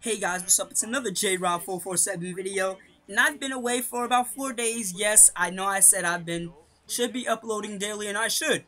Hey guys, what's up? It's another J-Rob447 video, and I've been away for about four days. Yes, I know I said I've been, should be uploading daily, and I should.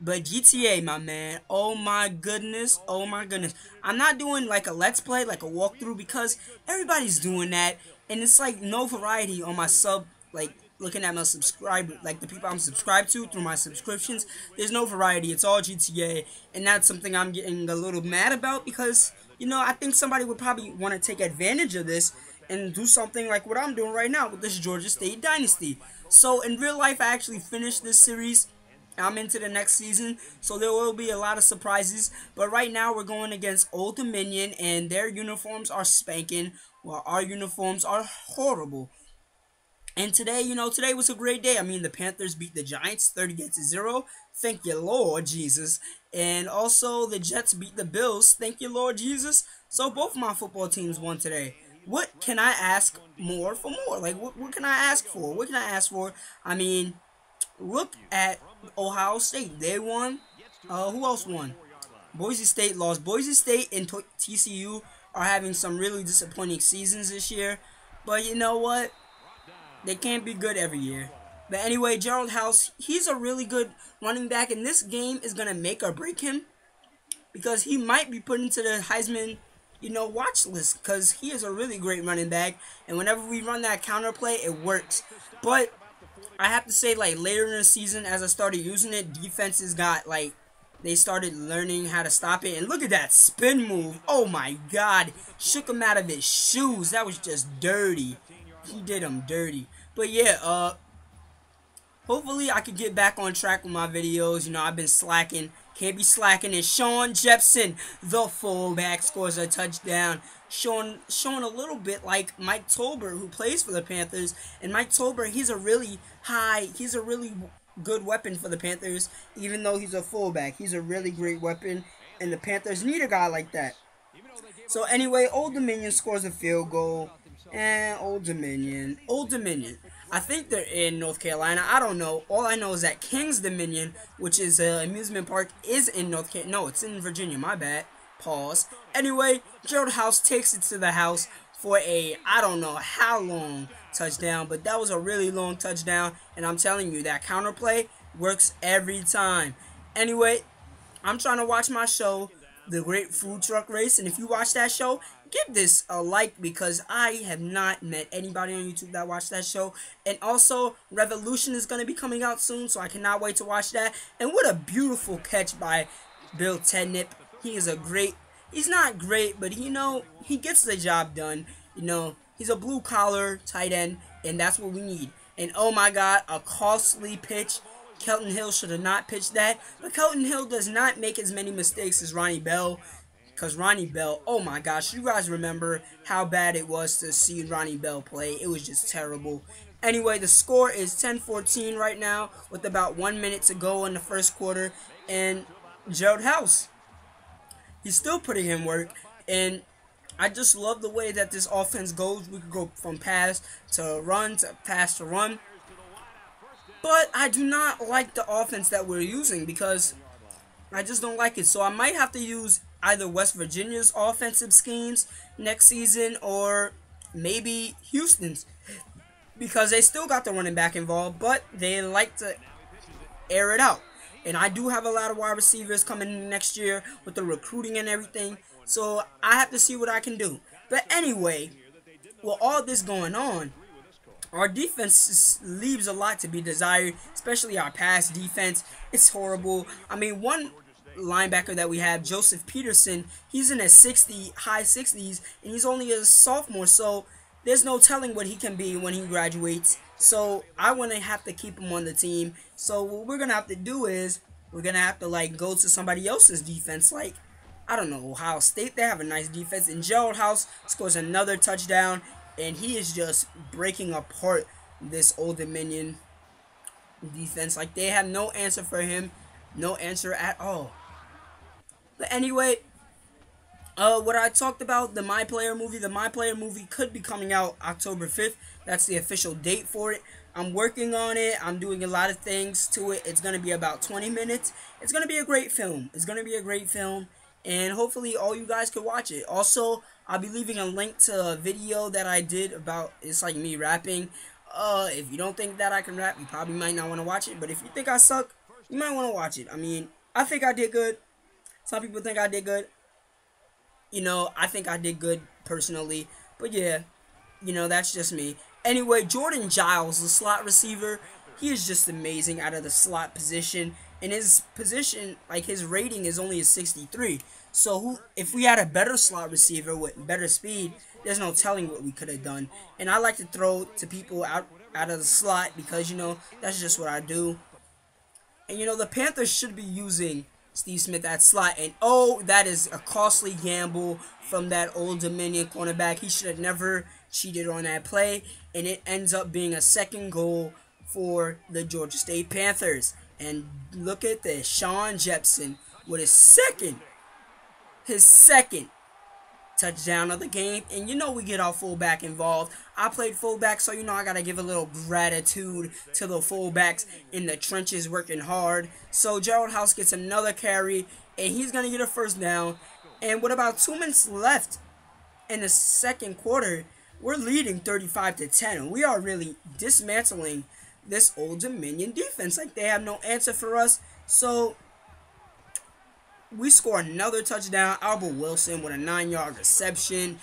But GTA, my man, oh my goodness, oh my goodness. I'm not doing like a let's play, like a walkthrough, because everybody's doing that, and it's like no variety on my sub, like looking at my subscriber, like the people I'm subscribed to through my subscriptions, there's no variety. It's all GTA, and that's something I'm getting a little mad about because, you know, I think somebody would probably want to take advantage of this and do something like what I'm doing right now with this Georgia State Dynasty. So, in real life, I actually finished this series. I'm into the next season, so there will be a lot of surprises. But right now, we're going against Old Dominion, and their uniforms are spanking, while our uniforms are horrible. And today, you know, today was a great day. I mean, the Panthers beat the Giants 38 to 0. Thank you, Lord Jesus. And also, the Jets beat the Bills. Thank you, Lord Jesus. So, both my football teams won today. What can I ask more for more? Like, what, what can I ask for? What can I ask for? I mean, look at Ohio State. They won. Uh, who else won? Boise State lost. Boise State and TCU are having some really disappointing seasons this year. But you know what? They can't be good every year. But anyway, Gerald House, he's a really good running back, and this game is going to make or break him because he might be put into the Heisman, you know, watch list because he is a really great running back, and whenever we run that counter play, it works. But I have to say, like, later in the season, as I started using it, defenses got, like, they started learning how to stop it. And look at that spin move. Oh, my God. Shook him out of his shoes. That was just dirty he did him dirty. But yeah, uh, hopefully I can get back on track with my videos. You know, I've been slacking. Can't be slacking. And Sean Jepson, the fullback, scores a touchdown. Showing, showing a little bit like Mike Tolbert, who plays for the Panthers. And Mike Tolbert, he's a really high, he's a really good weapon for the Panthers, even though he's a fullback. He's a really great weapon, and the Panthers need a guy like that. So anyway, Old Dominion scores a field goal. And Old Dominion. Old Dominion. I think they're in North Carolina. I don't know. All I know is that Kings Dominion, which is an amusement park, is in North Carolina. No, it's in Virginia. My bad. Pause. Anyway, Gerald House takes it to the house for a, I don't know how long touchdown, but that was a really long touchdown. And I'm telling you, that counterplay works every time. Anyway, I'm trying to watch my show, The Great Food Truck Race. And if you watch that show, give this a like because I have not met anybody on YouTube that watched that show. And also, Revolution is going to be coming out soon, so I cannot wait to watch that. And what a beautiful catch by Bill Tednip. He is a great, he's not great, but you know, he gets the job done. You know, he's a blue collar tight end, and that's what we need. And oh my god, a costly pitch. Kelton Hill should have not pitched that. But Kelton Hill does not make as many mistakes as Ronnie Bell. Because Ronnie Bell, oh my gosh, you guys remember how bad it was to see Ronnie Bell play. It was just terrible. Anyway, the score is 10-14 right now with about one minute to go in the first quarter. And Gerald House, he's still putting in work. And I just love the way that this offense goes. We could go from pass to run to pass to run. But I do not like the offense that we're using because I just don't like it. So I might have to use either West Virginia's offensive schemes next season or maybe Houston's because they still got the running back involved, but they like to air it out. And I do have a lot of wide receivers coming next year with the recruiting and everything, so I have to see what I can do. But anyway, with all this going on, our defense leaves a lot to be desired, especially our pass defense. It's horrible. I mean, one linebacker that we have, Joseph Peterson, he's in his 60, high 60s, and he's only a sophomore, so there's no telling what he can be when he graduates. So I want to have to keep him on the team. So what we're gonna have to do is we're gonna have to like go to somebody else's defense, like I don't know Ohio State. They have a nice defense, and Gerald House scores another touchdown, and he is just breaking apart this Old Dominion defense. Like they have no answer for him, no answer at all. But anyway, uh, what I talked about, the My Player movie, the My Player movie could be coming out October 5th. That's the official date for it. I'm working on it. I'm doing a lot of things to it. It's going to be about 20 minutes. It's going to be a great film. It's going to be a great film. and hopefully all you guys can watch it. Also, I'll be leaving a link to a video that I did about it's like me rapping. Uh, if you don't think that I can rap, you probably might not want to watch it. But if you think I suck, you might want to watch it. I mean, I think I did good. Some people think I did good. You know, I think I did good personally. But yeah, you know, that's just me. Anyway, Jordan Giles, the slot receiver, he is just amazing out of the slot position. And his position, like his rating is only a 63. So who, if we had a better slot receiver with better speed, there's no telling what we could have done. And I like to throw to people out out of the slot because you know that's just what I do. And you know the Panthers should be using Steve Smith at slot. And oh, that is a costly gamble from that Old Dominion cornerback. He should have never cheated on that play, and it ends up being a second goal for the Georgia State Panthers. And look at this, Sean Jepson with his second, his second touchdown of the game. And you know we get our fullback involved. I played fullback, so you know I gotta give a little gratitude to the fullbacks in the trenches working hard. So Gerald House gets another carry, and he's gonna get a first down. And with about two minutes left in the second quarter, we're leading 35 to 10. We are really dismantling this Old Dominion defense. Like they have no answer for us. So we score another touchdown. Albert Wilson with a nine yard reception.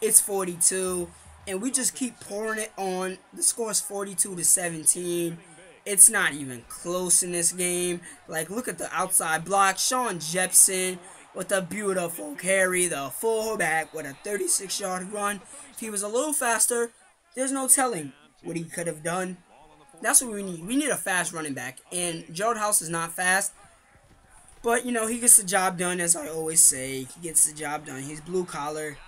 It's 42. And we just keep pouring it on. The score is 42 to 17. It's not even close in this game. Like, look at the outside block. Sean Jepson with a beautiful carry. The fullback with a 36 yard run. If he was a little faster, there's no telling what he could have done. That's what we need. We need a fast running back. And Gerald House is not fast. But, you know, he gets the job done, as I always say. He gets the job done. He's blue collar.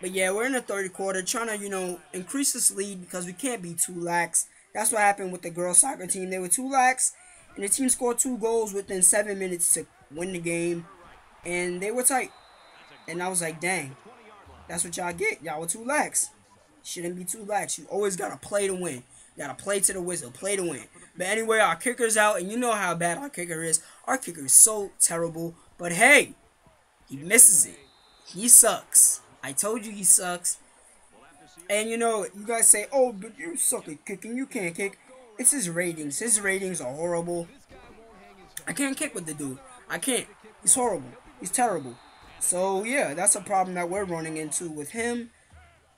But, yeah, we're in the third quarter trying to, you know, increase this lead because we can't be too lax. That's what happened with the girls soccer team. They were too lax. And the team scored two goals within seven minutes to win the game. And they were tight. And I was like, dang. That's what y'all get. Y'all were too lax. Shouldn't be too lax. You always got to play to win. Gotta play to the whistle, play to win. But anyway, our kicker's out, and you know how bad our kicker is. Our kicker is so terrible. But hey, he misses it. He sucks. I told you he sucks. And you know, you guys say, oh, but you suck at kicking. You can't kick. It's his ratings. His ratings are horrible. I can't kick with the dude. I can't. He's horrible. He's terrible. So, yeah, that's a problem that we're running into with him.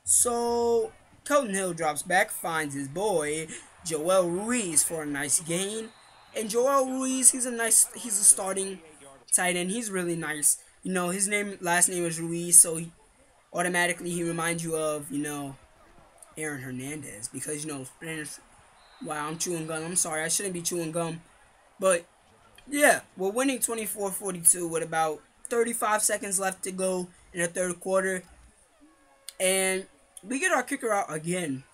So, Colton Hill drops back, finds his boy, Joel Ruiz, for a nice gain. And Joel Ruiz, he's a nice, he's a starting tight end. He's really nice. You know, his name, last name is Ruiz, so he, automatically he reminds you of, you know, Aaron Hernandez. Because, you know, Spanish, wow, I'm chewing gum. I'm sorry, I shouldn't be chewing gum. But, yeah, we're winning 24-42 with about 35 seconds left to go in the third quarter. And we get our kicker out again.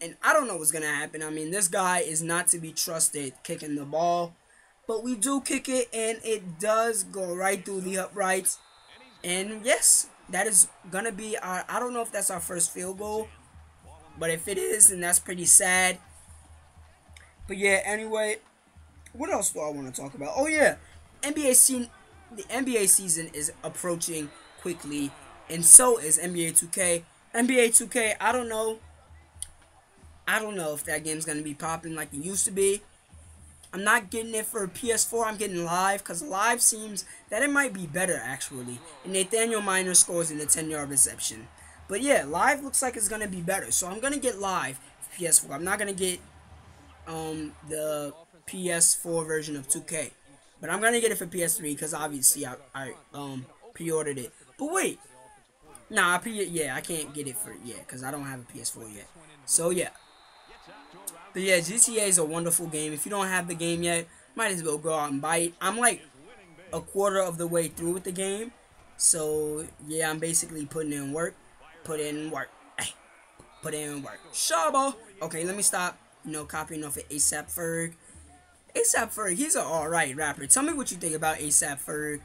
And I don't know what's going to happen. I mean, this guy is not to be trusted kicking the ball. But we do kick it, and it does go right through the uprights. And yes, that is going to be our, I don't know if that's our first field goal. But if it is, then that's pretty sad. But yeah, anyway, what else do I want to talk about? Oh yeah, NBA scene, the NBA season is approaching quickly, and so is NBA 2K. NBA 2K, I don't know. I don't know if that game's going to be popping like it used to be. I'm not getting it for PS4. I'm getting live because live seems that it might be better actually. And Nathaniel Miner scores in the 10 yard reception. But yeah, live looks like it's to be better. So I'm to get live PS4. I'm not to get um, the PS4 version of 2K. But I'm to get it for PS3 because obviously I, I um, pre-ordered it. But wait, Nah, I yeah, I can't get it for yeah, cause I don't have a PS4 yet. So yeah. But yeah, GTA is a wonderful game. If you don't have the game yet, might as well go out and buy it. I'm like a quarter of the way through with the game. So yeah, I'm basically putting in work. Put in work. Hey, put in work. Shabba. Okay, let me stop. You know, copying off of ASAP Ferg. ASAP Ferg, he's an alright rapper. Tell me what you think about ASAP Ferg.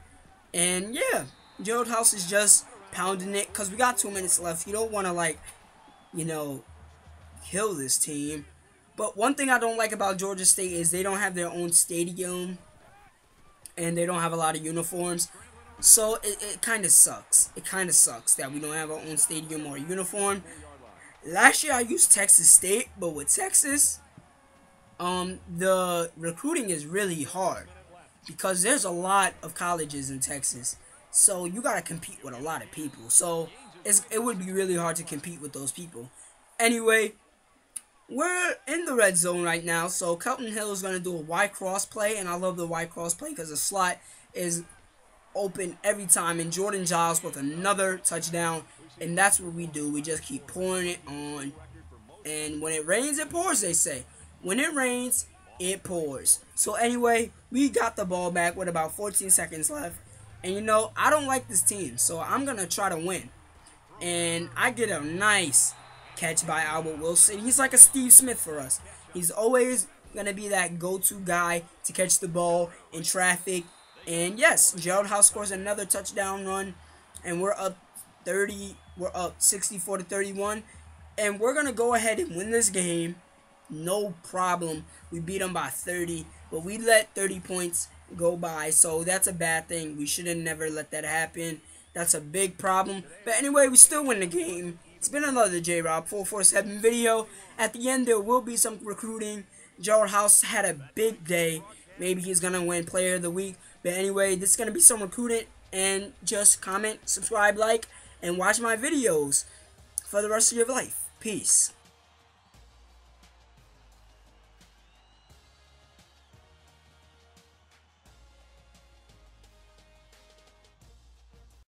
And yeah, Gerald House is just pounding it because we got two minutes left. You don't want to, like, you know, kill this team. But one thing I don't like about Georgia State is they don't have their own stadium and they don't have a lot of uniforms. So it, it kind of sucks. It kind of sucks that we don't have our own stadium or uniform. Last year I used Texas State, but with Texas, um, the recruiting is really hard because there's a lot of colleges in Texas. So you gotta compete with a lot of people. So it would be really hard to compete with those people. Anyway, we're in the red zone right now. So Kelton Hill is gonna do a cross play, and I love the Y cross play because the slot is open every time. And Jordan Giles with another touchdown, and that's what we do. We just keep pouring it on. And when it rains, it pours. They say. When it rains, it pours. So anyway, we got the ball back with about 14 seconds left. And you know, I don't like this team, so I'm going to try to win. And I get a nice catch by Albert Wilson. He's like a Steve Smith for us. He's always going to be that go-to guy to catch the ball in traffic. And yes, Gerald House scores another touchdown run. And we're up 30, we're up 64 to 31. And we're going to go ahead and win this game no problem. We beat them by 30, but we let 30 points go by, so that's a bad thing. We should have never let that happen. That's a big problem. But anyway, we still win the game. It's been another J-Rob 447 video. At the end, there will be some recruiting. Gerald House had a big day. Maybe he's going to win Player of the Week. But anyway, this is going to be some recruiting. And just comment, subscribe, like, and watch my videos for the rest of your life. Peace.